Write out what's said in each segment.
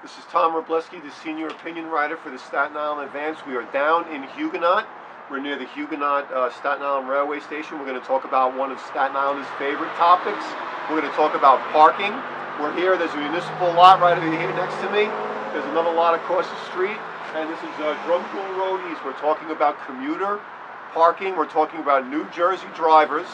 This is Tom Robleski, the senior opinion writer for the Staten Island Advance. We are down in Huguenot. We're near the Huguenot uh, Staten Island Railway Station. We're going to talk about one of Staten Island's favorite topics. We're going to talk about parking. We're here. There's a municipal lot right over here next to me. There's another lot across the street. And this is uh, Drumgoole Road East. We're talking about commuter parking. We're talking about New Jersey drivers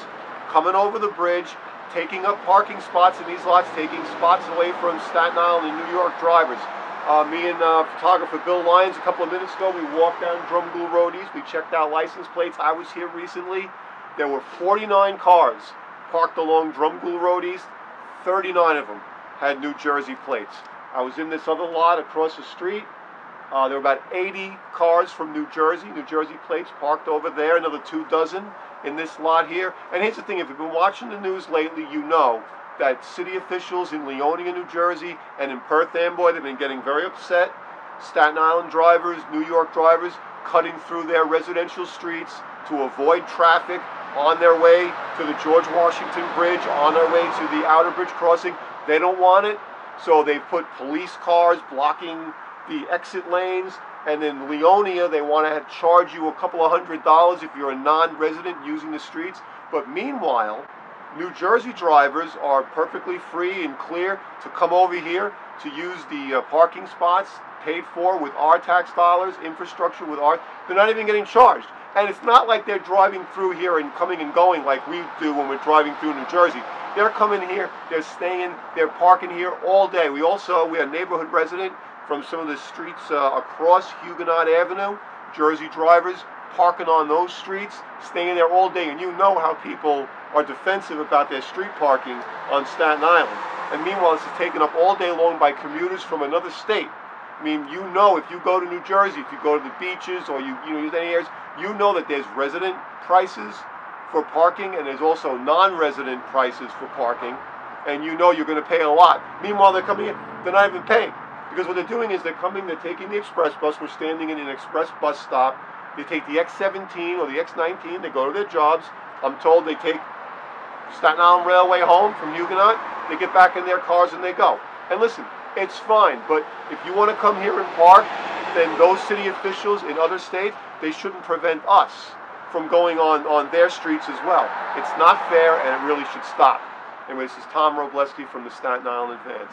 coming over the bridge taking up parking spots in these lots, taking spots away from Staten Island and New York drivers. Uh, me and uh, photographer Bill Lyons, a couple of minutes ago, we walked down Drumgoole Road East. We checked out license plates. I was here recently. There were 49 cars parked along Drumgoole Road East. 39 of them had New Jersey plates. I was in this other lot across the street. Uh, there were about 80 cars from New Jersey, New Jersey plates parked over there, another two dozen in this lot here. And here's the thing, if you've been watching the news lately, you know that city officials in Leonia, New Jersey, and in Perth Amboy, they've been getting very upset. Staten Island drivers, New York drivers, cutting through their residential streets to avoid traffic on their way to the George Washington Bridge, on their way to the Outerbridge Crossing. They don't want it, so they've put police cars blocking the exit lanes. And in Leonia, they want to charge you a couple of hundred dollars if you're a non-resident using the streets. But meanwhile, New Jersey drivers are perfectly free and clear to come over here to use the uh, parking spots paid for with our tax dollars, infrastructure with our. They're not even getting charged. And it's not like they're driving through here and coming and going like we do when we're driving through New Jersey. They're coming here, they're staying, they're parking here all day. We also, we're a neighborhood resident from some of the streets uh, across Huguenot Avenue. Jersey drivers parking on those streets, staying there all day, and you know how people are defensive about their street parking on Staten Island. And meanwhile, this is taken up all day long by commuters from another state. I mean, you know, if you go to New Jersey, if you go to the beaches or you, you know, use any areas, you know that there's resident prices for parking and there's also non-resident prices for parking. And you know you're going to pay a lot. Meanwhile, they're coming in, they're not even paying. Because what they're doing is they're coming, they're taking the express bus, we're standing in an express bus stop. They take the X17 or the X19, they go to their jobs. I'm told they take Staten Island Railway home from Huguenot, they get back in their cars and they go. And listen, it's fine, but if you want to come here and park, then those city officials in other states, they shouldn't prevent us from going on, on their streets as well. It's not fair and it really should stop. Anyway, this is Tom Robleski from the Staten Island Advance.